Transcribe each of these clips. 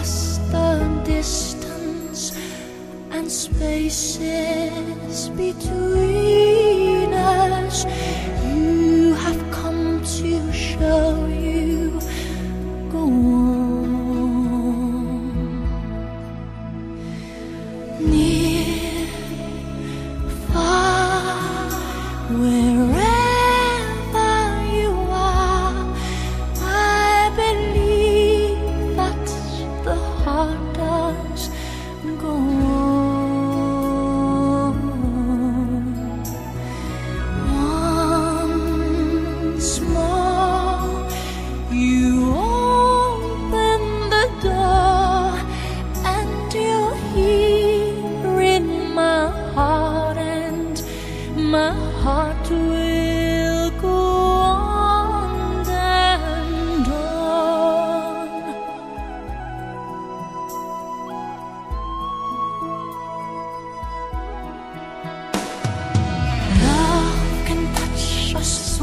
across the distance and spaces between us. You have come to show.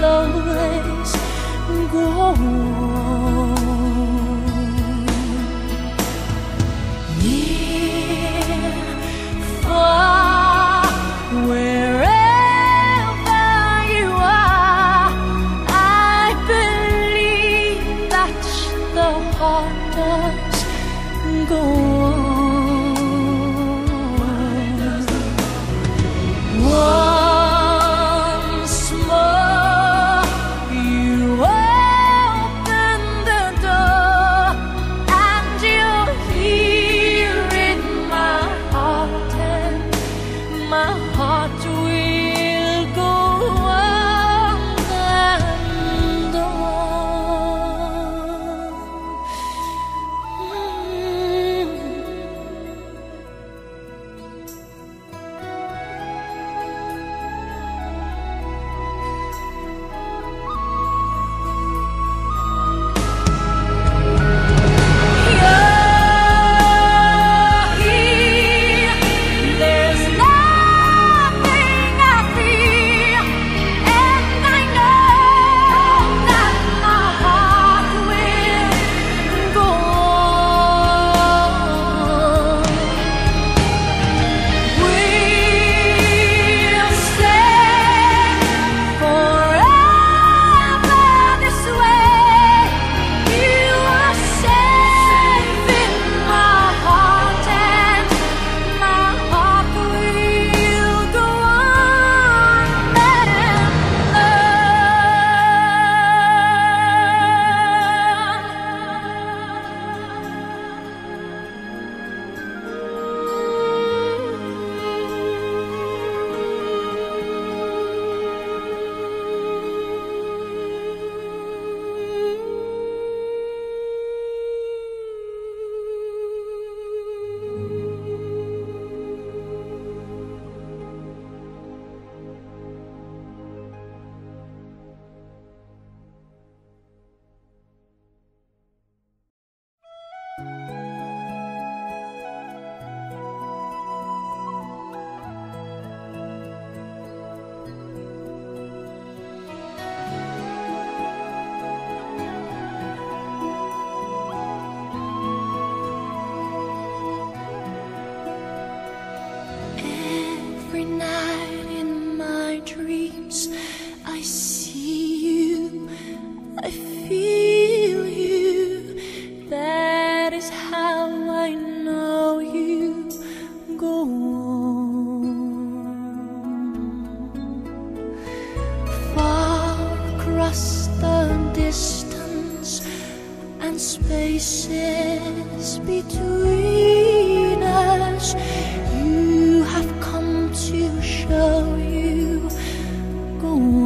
lâu 主。I know you go on. Far across the distance and spaces between us you have come to show you go on.